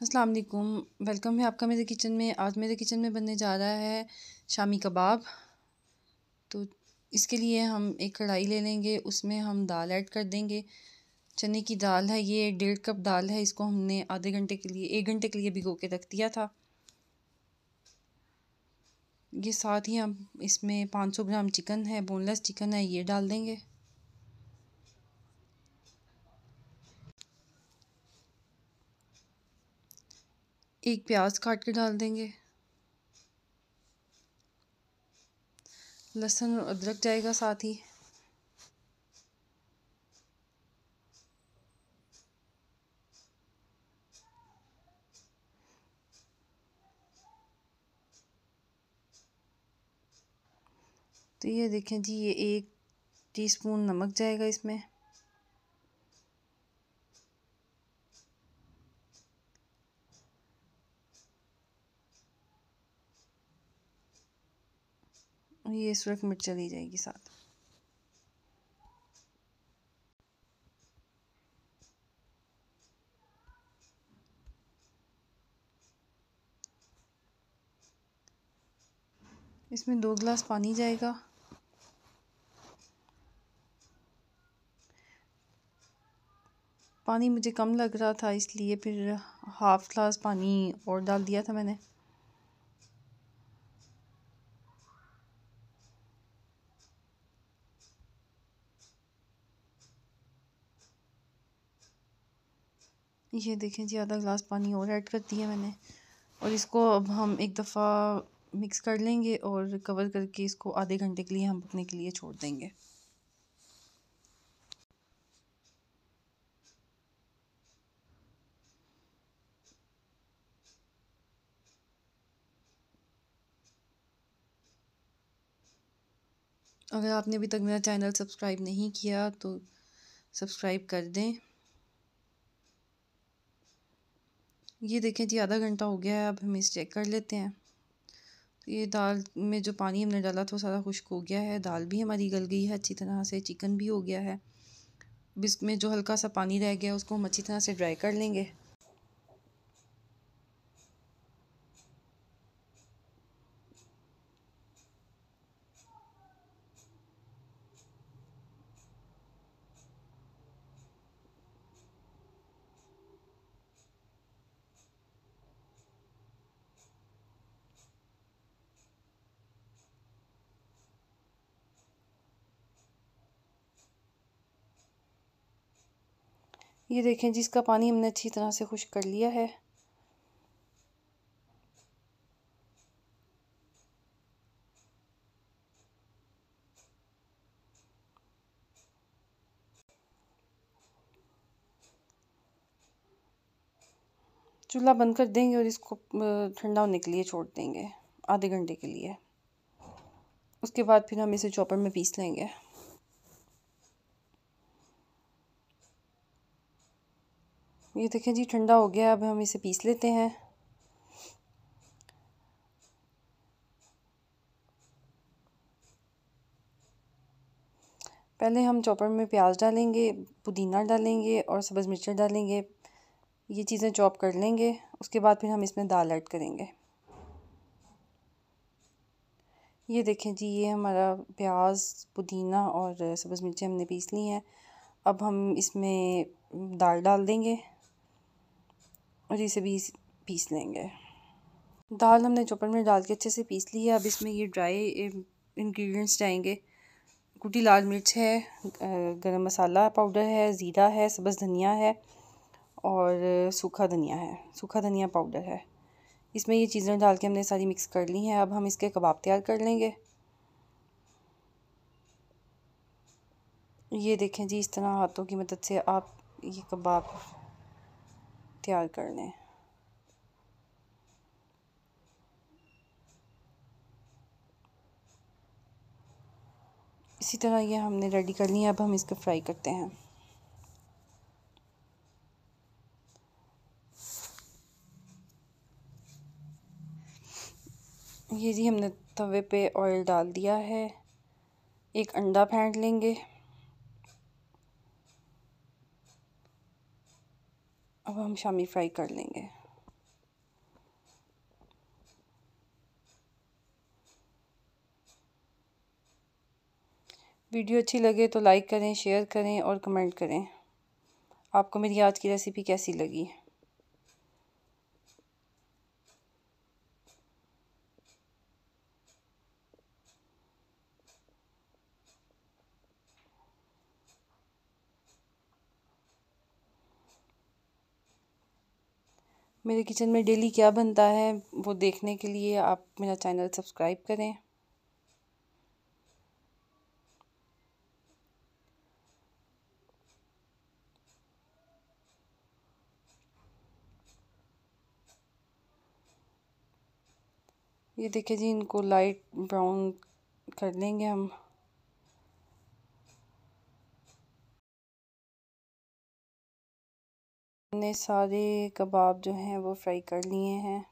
अस्सलाम वालेकुम वेलकम है आपका मेरे किचन में। आज मेरे किचन में बनने जा रहा है शामी कबाब। तो इसके लिए हम एक कढ़ाई ले लेंगे, उसमें हम दाल ऐड कर देंगे। चने की दाल है ये, डेढ़ कप दाल है, इसको हमने आधे घंटे के लिए, एक घंटे के लिए भिगो के रख दिया था। ये साथ ही हम इसमें 500 ग्राम चिकन है, बोनलेस चिकन है, ये डाल देंगे। एक प्याज काट के डाल देंगे। लहसुन और अदरक जाएगा साथ ही। तो ये देखें जी, ये एक टीस्पून नमक जाएगा इसमें। ये सुरख मिर्च चली जाएगी साथ। इसमें दो गिलास पानी जाएगा। पानी मुझे कम लग रहा था, इसलिए फिर हाफ़ ग्लास पानी और डाल दिया था मैंने। ये देखें जी, आधा गिलास पानी और ऐड कर दिया मैंने। और इसको अब हम एक दफ़ा मिक्स कर लेंगे और कवर करके इसको आधे घंटे के लिए हम पकने के लिए छोड़ देंगे। अगर आपने अभी तक मेरा चैनल सब्सक्राइब नहीं किया तो सब्सक्राइब कर दें। ये देखें जी, आधा घंटा हो गया है, अब हम इसे चेक कर लेते हैं। तो ये दाल में जो पानी हमने डाला था, वो सारा खुश्क हो गया है। दाल भी हमारी गल गई है, अच्छी तरह से चिकन भी हो गया है। बिस्क में जो हल्का सा पानी रह गया उसको हम अच्छी तरह से ड्राई कर लेंगे। ये देखें जिसका पानी हमने अच्छी तरह से खुश कर लिया है। चूल्हा बंद कर देंगे और इसको ठंडा होने के लिए छोड़ देंगे, आधे घंटे के लिए। उसके बाद फिर हम इसे चॉपर में पीस लेंगे। ये देखें जी, ठंडा हो गया, अब हम इसे पीस लेते हैं। पहले हम चॉपर में प्याज डालेंगे, पुदीना डालेंगे और सब्ज़ मिर्च डालेंगे। ये चीज़ें चॉप कर लेंगे, उसके बाद फिर हम इसमें दाल ऐड करेंगे। ये देखें जी, ये हमारा प्याज, पुदीना और सब्ज़ मिर्चें हमने पीस ली हैं। अब हम इसमें दाल डाल देंगे। और इसे भी पीस लेंगे। दाल हमने चॉपर में डाल के अच्छे से पीस ली है। अब इसमें ये ड्राई इंग्रेडिएंट्स जाएँगे। कुटी लाल मिर्च है गरम मसाला पाउडर है, ज़ीरा है, सब्ज़ धनिया है और सूखा धनिया है। सूखा धनिया पाउडर है। इसमें ये चीज़ें डाल के हमने सारी मिक्स कर ली हैं। अब हम इसके कबाब तैयार कर लेंगे। ये देखें जी, इस तरह हाथों की मदद से आप ये कबाब तैयार कर लें इसी तरह ये हमने रेडी कर लिया, अब हम इसको फ्राई करते हैं। ये जी हमने तवे पे ऑयल डाल दिया है। एक अंडा फेंट लेंगे। अब हम शामी फ्राई कर लेंगे। वीडियो अच्छी लगे तो लाइक करें, शेयर करें और कमेंट करें। आपको मेरी आज की रेसिपी कैसी लगी? मेरे किचन में डेली क्या बनता है, वो देखने के लिए आप मेरा चैनल सब्सक्राइब करें। ये देखिए जी, इनको लाइट ब्राउन कर लेंगे हम। हमने सारे कबाब जो हैं वो फ्राई कर लिए हैं।